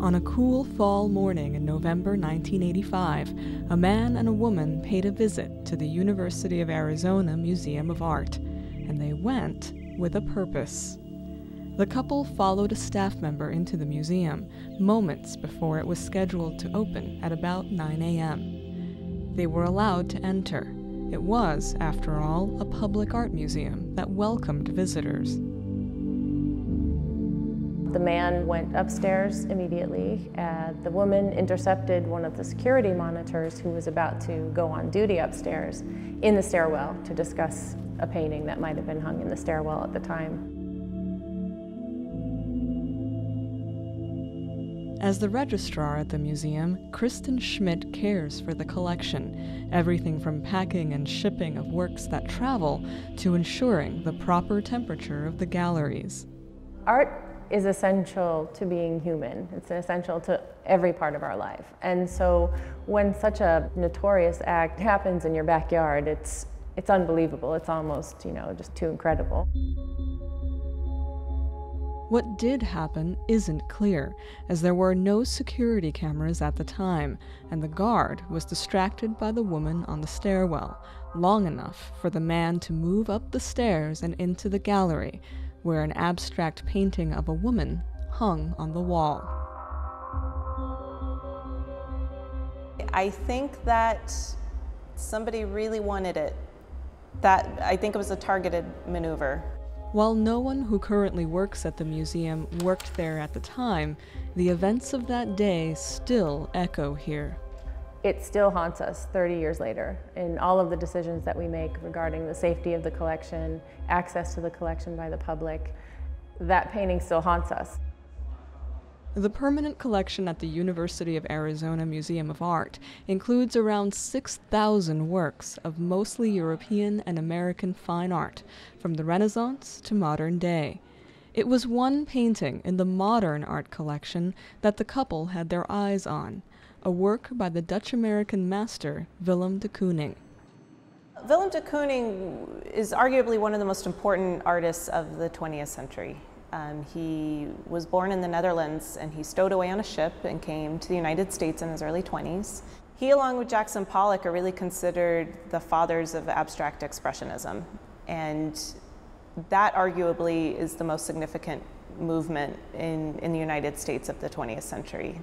On a cool fall morning in November 1985, a man and a woman paid a visit to the University of Arizona Museum of Art, and they went with a purpose. The couple followed a staff member into the museum moments before it was scheduled to open at about 9 a.m. They were allowed to enter. It was, after all, a public art museum that welcomed visitors. The man went upstairs immediately. Uh, the woman intercepted one of the security monitors who was about to go on duty upstairs in the stairwell to discuss a painting that might have been hung in the stairwell at the time. As the registrar at the museum, Kristen Schmidt cares for the collection, everything from packing and shipping of works that travel to ensuring the proper temperature of the galleries. Art is essential to being human. It's essential to every part of our life. And so when such a notorious act happens in your backyard, it's, it's unbelievable. It's almost, you know, just too incredible. What did happen isn't clear, as there were no security cameras at the time, and the guard was distracted by the woman on the stairwell, long enough for the man to move up the stairs and into the gallery, where an abstract painting of a woman hung on the wall. I think that somebody really wanted it. That I think it was a targeted maneuver. While no one who currently works at the museum worked there at the time, the events of that day still echo here it still haunts us 30 years later in all of the decisions that we make regarding the safety of the collection, access to the collection by the public. That painting still haunts us. The permanent collection at the University of Arizona Museum of Art includes around 6,000 works of mostly European and American fine art, from the Renaissance to modern day. It was one painting in the modern art collection that the couple had their eyes on a work by the Dutch American master Willem de Kooning. Willem de Kooning is arguably one of the most important artists of the 20th century. Um, he was born in the Netherlands and he stowed away on a ship and came to the United States in his early 20s. He, along with Jackson Pollock, are really considered the fathers of abstract expressionism. And that arguably is the most significant movement in, in the United States of the 20th century.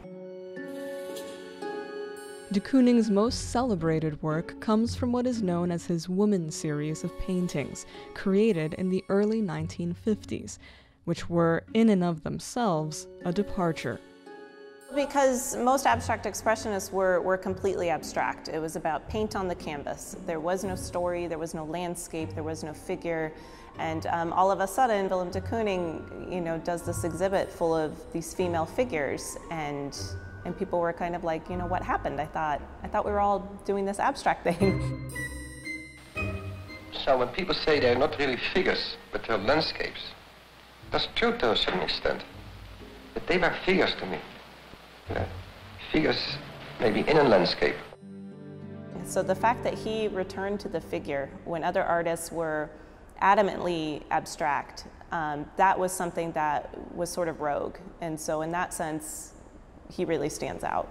De Kooning's most celebrated work comes from what is known as his Woman series of paintings, created in the early 1950s, which were, in and of themselves, a departure. Because most abstract expressionists were, were completely abstract. It was about paint on the canvas. There was no story, there was no landscape, there was no figure. And um, all of a sudden, Willem de Kooning, you know, does this exhibit full of these female figures and and people were kind of like, you know, what happened? I thought, I thought we were all doing this abstract thing. So when people say they're not really figures, but they're landscapes, that's true to a certain extent. But they were figures to me. You know, figures maybe in a landscape. So the fact that he returned to the figure when other artists were adamantly abstract, um, that was something that was sort of rogue. And so in that sense, he really stands out.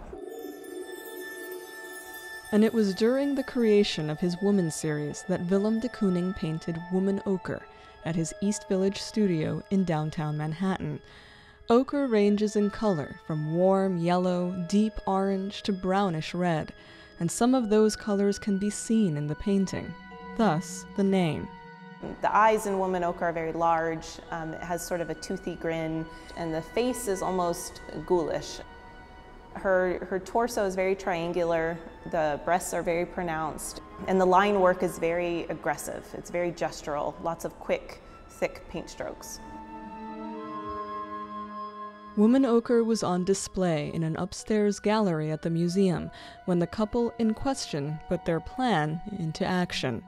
And it was during the creation of his Woman series that Willem de Kooning painted Woman Ochre at his East Village studio in downtown Manhattan. Ochre ranges in color from warm yellow, deep orange to brownish red, and some of those colors can be seen in the painting, thus the name. The eyes in Woman Ochre are very large, um, it has sort of a toothy grin, and the face is almost ghoulish. Her, her torso is very triangular, the breasts are very pronounced, and the line work is very aggressive. It's very gestural, lots of quick, thick paint strokes. Woman Ochre was on display in an upstairs gallery at the museum when the couple in question put their plan into action.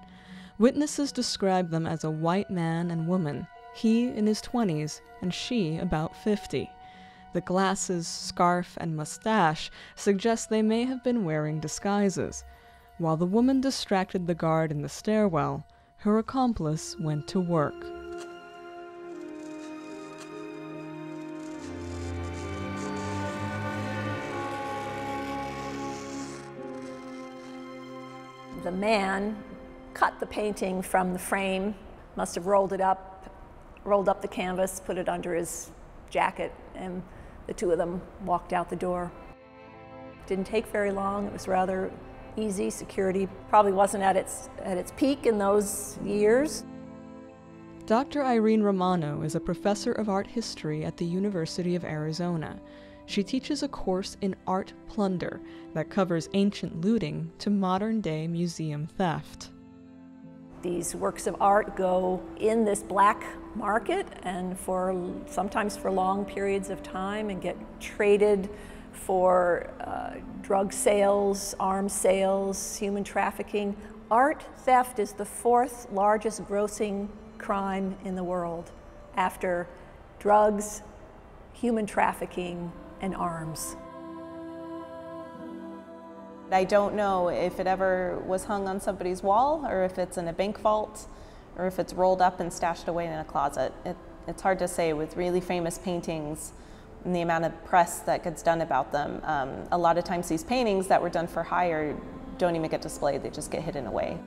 Witnesses describe them as a white man and woman, he in his 20s and she about 50. The glasses, scarf, and mustache suggest they may have been wearing disguises. While the woman distracted the guard in the stairwell, her accomplice went to work. Man cut the painting from the frame, must have rolled it up, rolled up the canvas, put it under his jacket, and the two of them walked out the door. Didn't take very long. It was rather easy. Security probably wasn't at its, at its peak in those years. Dr. Irene Romano is a professor of art history at the University of Arizona. She teaches a course in art plunder that covers ancient looting to modern day museum theft. These works of art go in this black market and for sometimes for long periods of time and get traded for uh, drug sales, arms sales, human trafficking. Art theft is the fourth largest grossing crime in the world after drugs, human trafficking, and arms. I don't know if it ever was hung on somebody's wall or if it's in a bank vault or if it's rolled up and stashed away in a closet. It, it's hard to say with really famous paintings and the amount of press that gets done about them. Um, a lot of times these paintings that were done for hire don't even get displayed, they just get hidden away.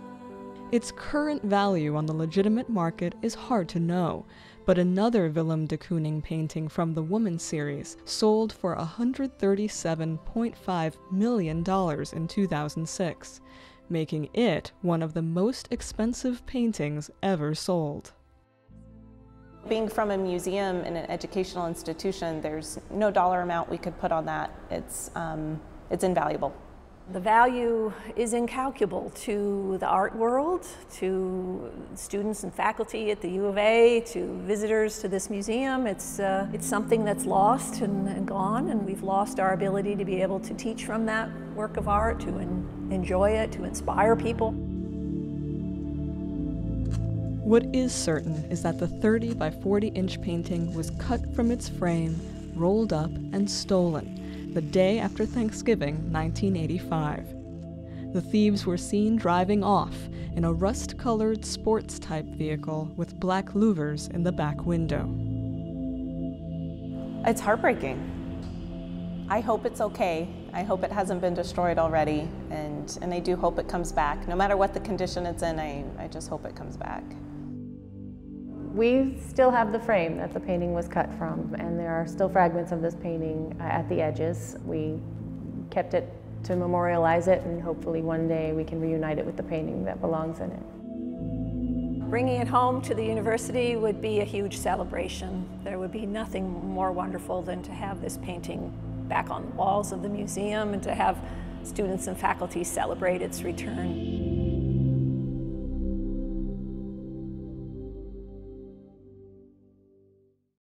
Its current value on the legitimate market is hard to know, but another Willem de Kooning painting from the Woman series sold for $137.5 million in 2006, making it one of the most expensive paintings ever sold. Being from a museum and an educational institution, there's no dollar amount we could put on that. It's, um, it's invaluable. The value is incalculable to the art world, to students and faculty at the U of A, to visitors to this museum. It's, uh, it's something that's lost and, and, gone, and we've lost our ability to be able to teach from that work of art, to enjoy it, to inspire people. What is certain is that the 30 by 40 inch painting was cut from its frame, rolled up, and stolen the day after Thanksgiving 1985. The thieves were seen driving off in a rust colored sports type vehicle with black louvers in the back window. It's heartbreaking. I hope it's okay. I hope it hasn't been destroyed already, and, and I do hope it comes back. No matter what the condition it's in, I, I just hope it comes back. We still have the frame that the painting was cut from, and there are still fragments of this painting uh, at the edges. We kept it to memorialize it, and hopefully one day we can reunite it with the painting that belongs in it. Bringing it home to the university would be a huge celebration. There would be nothing more wonderful than to have this painting back on the walls of the museum and to have students and faculty celebrate its return.